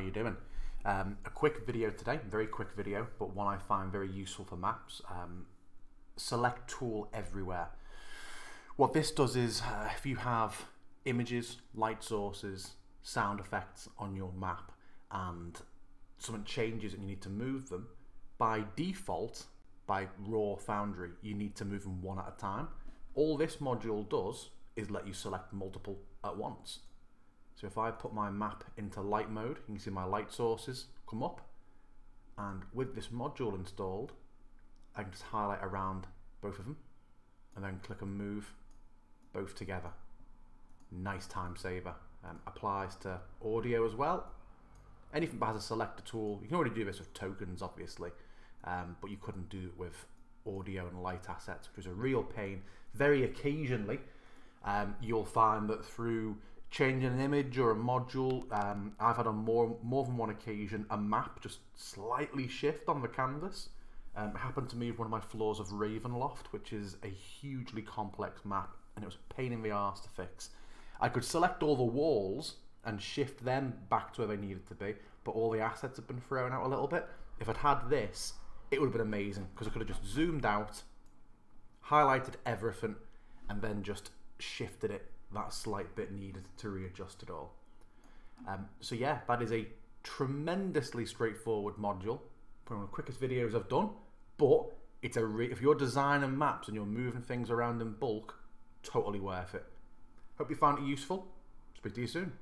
you doing? Um, a quick video today, very quick video, but one I find very useful for maps. Um, select tool everywhere. What this does is, uh, if you have images, light sources, sound effects on your map, and something changes and you need to move them, by default, by raw foundry, you need to move them one at a time. All this module does is let you select multiple at once. So if I put my map into light mode, you can see my light sources come up. And with this module installed, I can just highlight around both of them and then click and move both together. Nice time saver. Um, applies to audio as well. Anything that has a selector tool, you can already do this with tokens obviously, um, but you couldn't do it with audio and light assets, which is a real pain. Very occasionally, um, you'll find that through changing an image or a module. Um, I've had on more more than one occasion a map just slightly shift on the canvas. Um, it happened to me with one of my floors of Ravenloft, which is a hugely complex map, and it was a pain in the arse to fix. I could select all the walls and shift them back to where they needed to be, but all the assets have been thrown out a little bit. If I'd had this, it would have been amazing because I could have just zoomed out, highlighted everything, and then just shifted it that slight bit needed to readjust it all. Um, so yeah, that is a tremendously straightforward module. probably One of the quickest videos I've done, but it's a if you're designing maps and you're moving things around in bulk, totally worth it. Hope you found it useful. Speak to you soon.